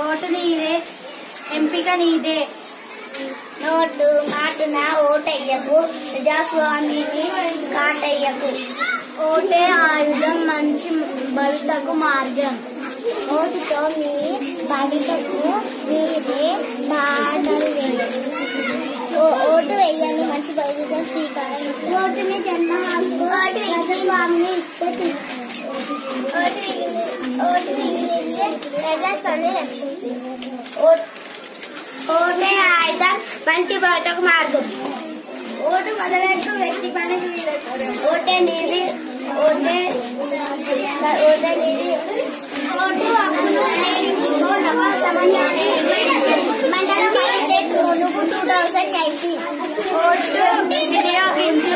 Vote నీదే ఎంపిక నీదే. నోటు మాటున ఓటయ్యకు ప్రజాస్వామిని కాటయ్యకు. ఓటే ఆయుధం మంచి భవితకు మార్గం. ఓటుతో మీ భవిష్యత్తు మీరే ఓ- ఓటు వేయండి మంచి భవిష్యత్తు శ్రీకారం ఓటుని జన్మ ఓటు ప్రజాస్వామిని ఇచ్చే మిగిలించే ప్రజాస్వామిని రక్షించు ఓటు ఓటే ఆయుధం మంచి భవితకు మార్గం ఓటు మొదలెట్టు వ్యక్తి పనికి వీలవుతుంది ఓటే నీది ఓటే ఓటే నీది ఓటు హక్కును వినియోగించుకో నవ సమాజాన్ని నిర్వహించు మండల పరిషత్ మునుగు టూ థౌజండ్ ఎయిటీన్ ఓటు వినియోగించు